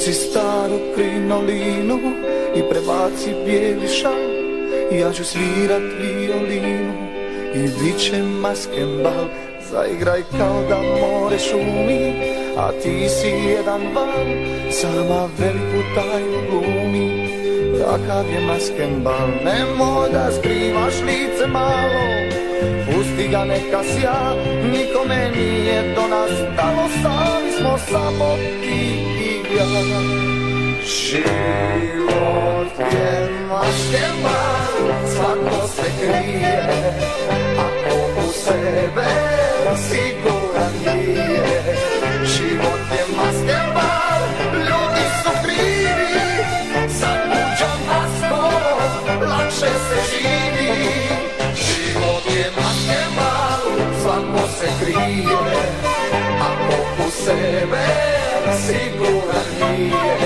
Obuci staru krinolinu i prebaci bijeli šal. Ja ću svirat violinu i bit će maskembal. Zaigraj kao da more šumi, a ti si jedan val. Sama veliku tajnu glumi, takav je maskembal. Nemoj da skrivaš lice malo, pusti ga neka sja. Nikome nije do nas stalo, sami smo samo ti. i Život je maskembal, svako se krije Ako u sebe siguran nije. Život je maskembal, ljudi su krivi Sa tuđom maskom lakše se živi. Život je maskembal, svako se krije Ako u sebe siguran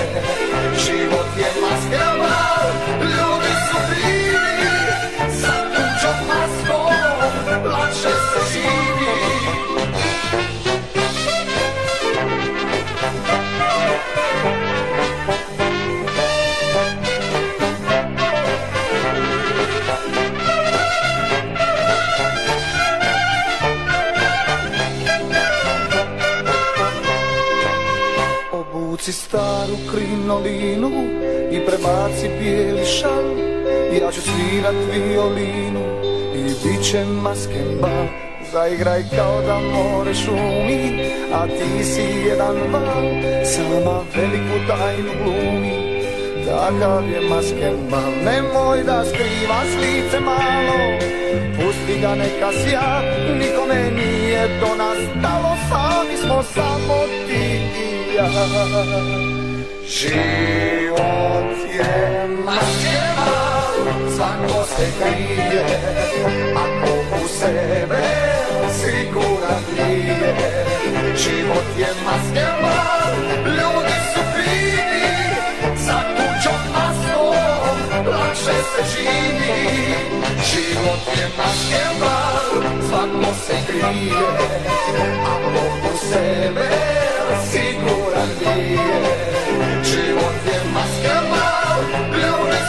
krinolinu i prebaci bijeli šal. Ja ću svirat violinu i bit će maskembal Zaigraj kao da more šumi, a ti si jedan val. Sama veliku tajnu glumi, takav je maskembal Nemoj da skrivaš lice malo, pusti ga neka sja. Nikome nije do nas stalo, sami smo samo ti i ja Život je maskembal, svako se krije Ako u sebe siguran nije Život je maskembal, ljudi su krivi Sa tuđom maskom lakše se živi. Život je maskembal, svako se krije Ako u sebe siguran nije Život je maskembal, ljudi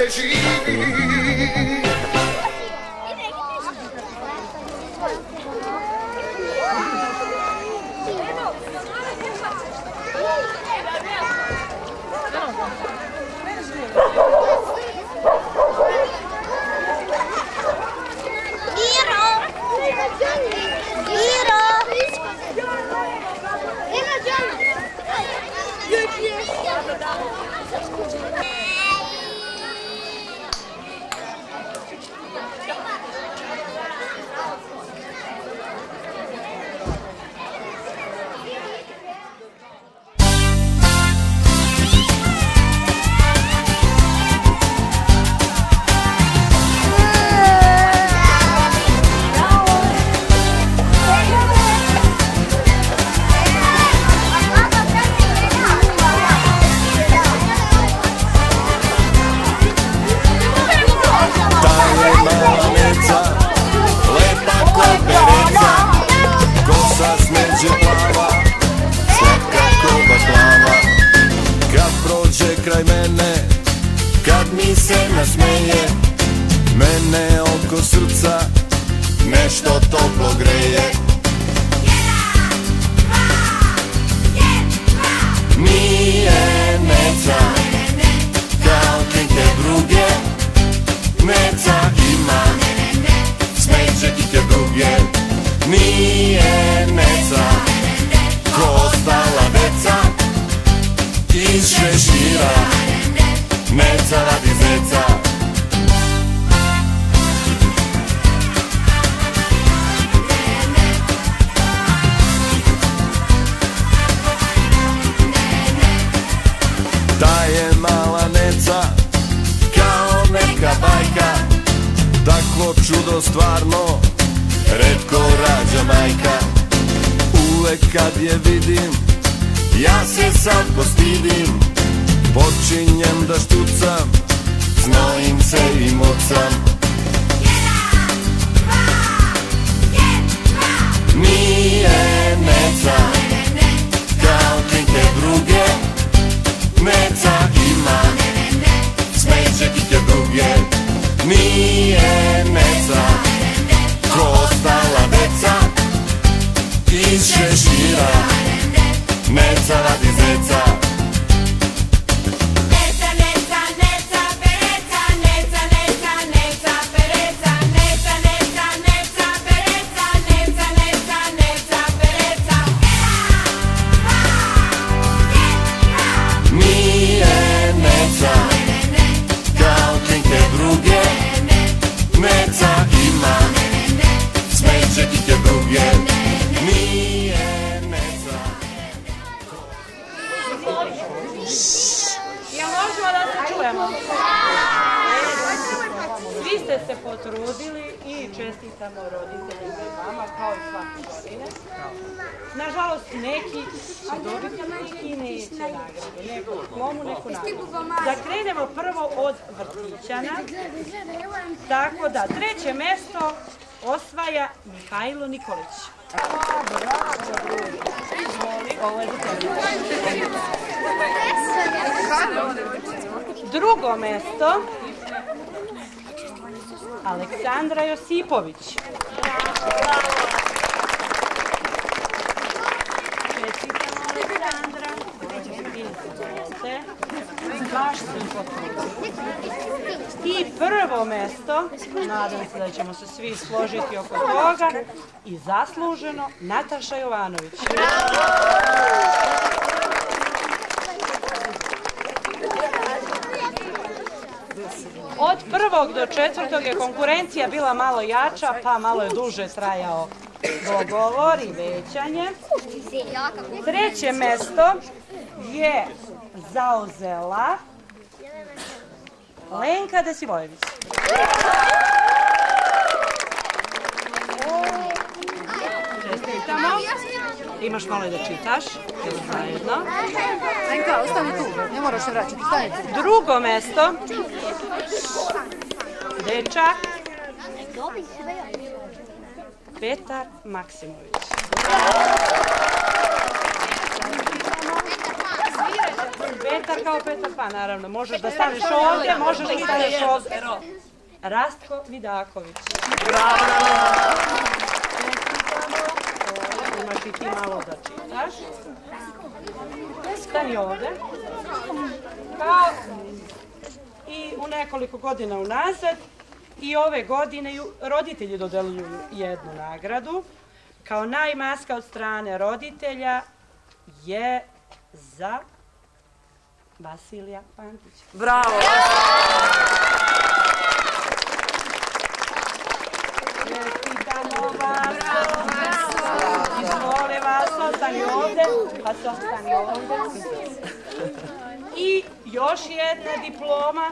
lakše nasmeje Mene oko srca nešto toplo greje. Nije neca, kao kike druge. Neca ima smeđe i te druge. Nije neca ko ostala deca. Iz šešira Neca radi zeca je mala neca Kao neka bajka. Takvo čudo stvarno Redko rađa majka. Uvek kad je vidim Ja se sad postidim. Počinjem da štucam Znojim se i mocam. Šešira Neca radi roditeljima i vama kao i svake godine. Nažalost, neki će dobiti i neće nagrade. Neko diplomu, neku nagradu. Da krenemo prvo od vrtićana. Tako da, treće mesto osvaja Mihajlo Nikolić. Ovo je. Drugo mesto Aleksandra Josipović. I prvo mesto, nadam se da ćemo se svi složiti oko toga, i zasluženo Nataša Jovanović. Od prvog do četvrtog je konkurencija bila malo jača, pa malo je duže trajao dogovor i većanje. Treće mesto je zauzela Lenka Desivojević. Čestitamo. Imaš malo da čitaš, zajedno. Lenka, ostani tu, ne moraš se vraćati, stani tu. Drugo mesto. Dečak. Petar Maksimović. Petar kao Petar pa naravno. Možeš da staneš ovdje, možeš da staneš ovdje. Rastko Vidaković. Čestitamo. Imaš i ti malo da čitaš. Stani ovdje. I u nekoliko godina unazad i ove godine roditelji dodeljuju jednu nagradu. Kao najmaska od strane roditelja je za Vasilija Pantića. Bravo vas. Izvole vas, ostani ovdje. Pa se ostani ovdje. I još jedna diploma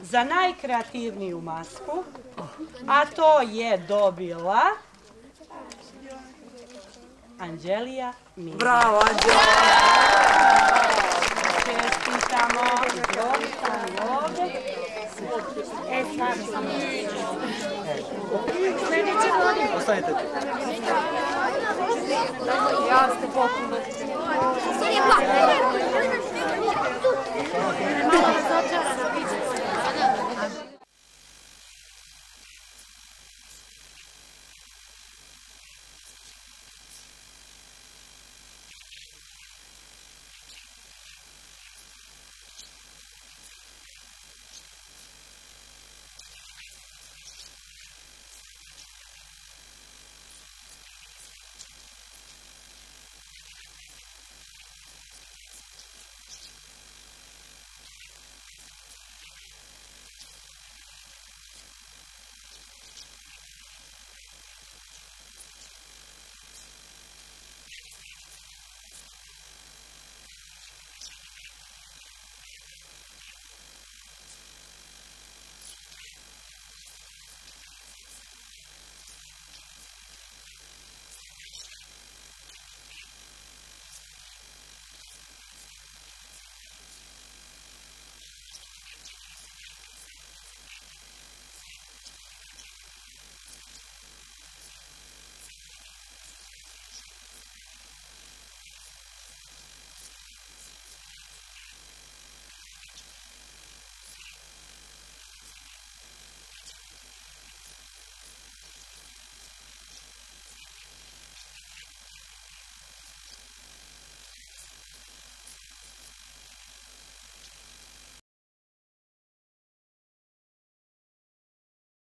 za najkreativniju masku, a to je dobila Anđelija Mira. Bravo, Anđela. Čestitamo. E, sad samo. Ja ste potpuno. Sad je pa.